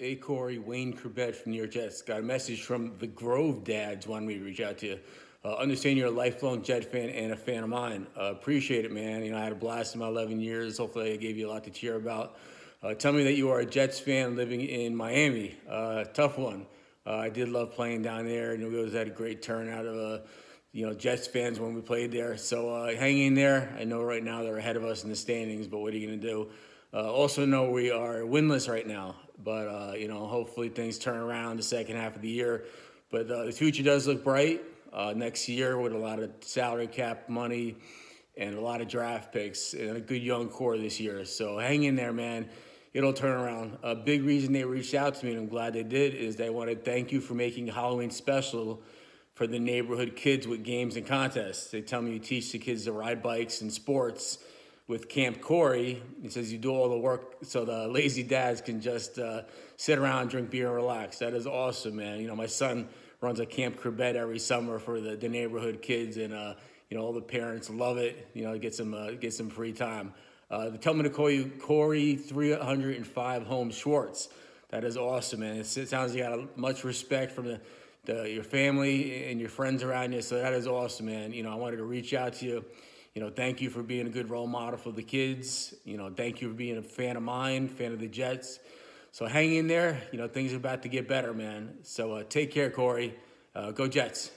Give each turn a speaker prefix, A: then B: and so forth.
A: Hey Corey, Wayne Chrebet from New York Jets. Got a message from the Grove dads wanting me to reach out to you. Uh, understand you're a lifelong Jet fan and a fan of mine. Uh, appreciate it, man. You know, I had a blast in my 11 years. Hopefully, I gave you a lot to cheer about. Uh, tell me that you are a Jets fan living in Miami. Uh, tough one. Uh, I did love playing down there, and we always had a great turnout of uh, you know Jets fans when we played there. So uh, hang in there. I know right now they're ahead of us in the standings, but what are you going to do? Uh, also know we are winless right now, but uh, you know hopefully things turn around the second half of the year. But uh, the future does look bright uh, next year with a lot of salary cap money and a lot of draft picks and a good young core this year. So hang in there, man. It'll turn around. A big reason they reached out to me, and I'm glad they did, is they want to thank you for making Halloween special for the neighborhood kids with games and contests. They tell me you teach the kids to ride bikes and sports with Camp Corey. He says you do all the work so the lazy dads can just uh, sit around, drink beer, and relax. That is awesome, man. You know, my son runs a Camp Chrebet every summer for the, the neighborhood kids, and uh, you know all the parents love it. You know, get some uh, get some free time. Uh, tell me to call you Corey 305 Home Schwartz. That is awesome, man. It, sounds like you got much respect from the, the, your family and your friends around you. So that is awesome, man. You know, I wanted to reach out to you you know, thank you for being a good role model for the kids. You know, thank you for being a fan of mine, fan of the Jets. So hang in there. You know, things are about to get better, man. So uh, take care, Corey. Uh, go Jets.